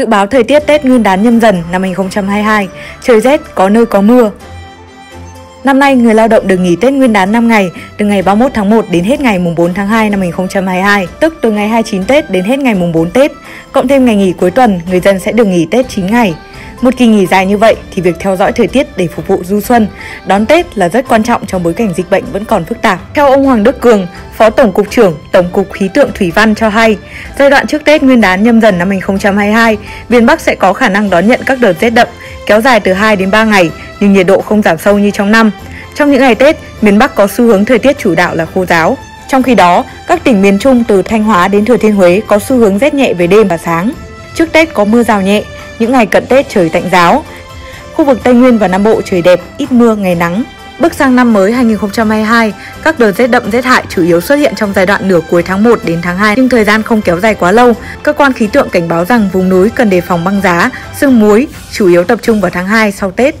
Dự báo thời tiết Tết Nguyên đán nhâm dần năm 2022, trời rét, có nơi có mưa. Năm nay, người lao động được nghỉ Tết Nguyên đán 5 ngày, từ ngày 31 tháng 1 đến hết ngày mùng 4 tháng 2 năm 2022, tức từ ngày 29 Tết đến hết ngày mùng 4 Tết. Cộng thêm ngày nghỉ cuối tuần, người dân sẽ được nghỉ Tết 9 ngày. Một kỳ nghỉ dài như vậy thì việc theo dõi thời tiết để phục vụ du xuân, đón Tết là rất quan trọng trong bối cảnh dịch bệnh vẫn còn phức tạp. Theo ông Hoàng Đức Cường, Phó Tổng cục trưởng Tổng cục Khí tượng Thủy văn cho hay, giai đoạn trước Tết Nguyên đán nhâm dần năm 2022, miền Bắc sẽ có khả năng đón nhận các đợt rét đậm kéo dài từ 2 đến 3 ngày, nhưng nhiệt độ không giảm sâu như trong năm. Trong những ngày Tết, miền Bắc có xu hướng thời tiết chủ đạo là khô giáo. Trong khi đó, các tỉnh miền Trung từ Thanh Hóa đến Thừa Thiên Huế có xu hướng rét nhẹ về đêm và sáng. Trước Tết có mưa rào nhẹ, những ngày cận Tết trời tạnh giáo. Khu vực Tây Nguyên và Nam Bộ trời đẹp, ít mưa, ngày nắng. Bước sang năm mới 2022, các đợt rét đậm rét hại chủ yếu xuất hiện trong giai đoạn nửa cuối tháng 1 đến tháng 2 nhưng thời gian không kéo dài quá lâu. Cơ quan khí tượng cảnh báo rằng vùng núi cần đề phòng băng giá, sương muối, chủ yếu tập trung vào tháng 2 sau Tết.